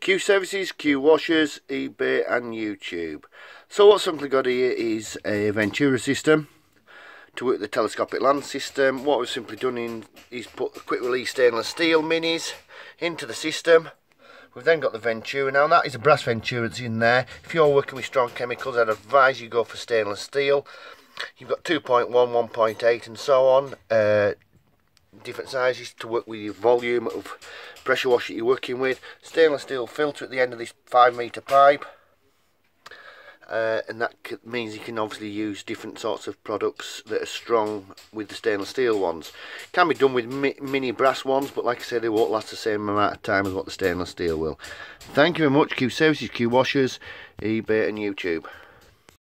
Q Services, Q Washers, eBay and YouTube. So what simply got here is a venturi system to work the telescopic lance system. What we've simply done in, is put the quick release stainless steel minis into the system. We've then got the venturi. Now that is a brass venturi that's in there. If you're working with strong chemicals, I'd advise you go for stainless steel. You've got 2.1, 1.8 and so on. Uh, different sizes to work with your volume of pressure washer you're working with. Stainless steel filter at the end of this 5 metre pipe. Uh, and that means you can obviously use different sorts of products that are strong with the stainless steel ones. Can be done with mi mini brass ones, but like I said, they won't last the same amount of time as what the stainless steel will. Thank you very much, Q Services, Q Washers, eBay and YouTube.